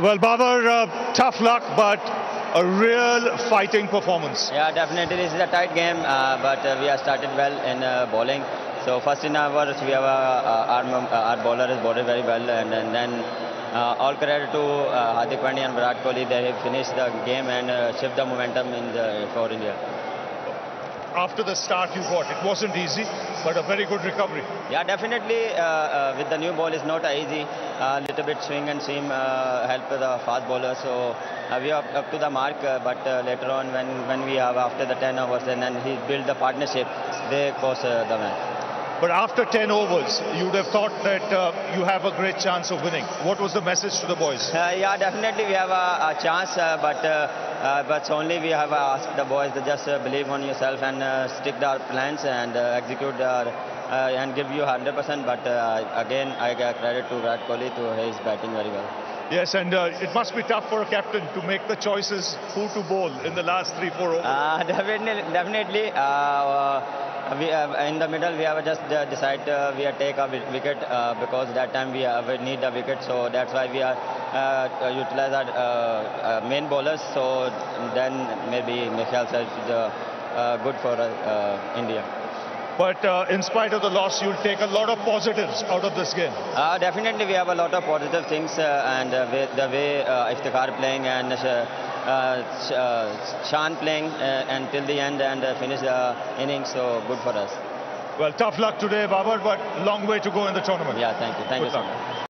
Well, Babar, uh, tough luck, but a real fighting performance. Yeah, definitely. This is a tight game, uh, but uh, we have started well in uh, bowling. So first in hours, we have uh, our, our bowler is bowled very well, and, and then uh, all credit to uh, Hardik Pandya and Virat Kohli. They have finished the game and uh, shift the momentum in the, for India. After the start you got, it wasn't easy, but a very good recovery. Yeah, definitely. Uh, uh, with the new ball, it's not easy. A little bit swing and seam uh, help the fast bowler. So uh, we are up to the mark. Uh, but later on, when when we have after the 10 overs, and then he built the partnership, they uh, the match. But after 10 overs, you would have thought that uh, you have a great chance of winning. What was the message to the boys? Uh, yeah, definitely we have a, a chance, uh, but uh, uh, but only we have asked the boys to just uh, believe on yourself and uh, stick to our plans and uh, execute our, uh, and give you 100%. But uh, again, I give credit to Virat Kohli to his batting very well. Yes, and uh, it must be tough for a captain to make the choices who to bowl in the last three, four overs. Uh, definitely, definitely. Uh, uh, we have, in the middle we have just uh, decided uh, we take a wicket uh, because that time we, have, we need a wicket, so that's why we are uh, uh, utilize our uh, uh, main bowlers. So then maybe Michael says is uh, uh, good for uh, uh, India. But uh, in spite of the loss, you'll take a lot of positives out of this game. Uh, definitely, we have a lot of positive things, uh, and uh, the way uh, Iftikhar playing and uh, uh, uh, Shan playing uh, until the end and uh, finish the innings, so good for us. Well, tough luck today, Babar, but long way to go in the tournament. Yeah, thank you. Thank Good you so much.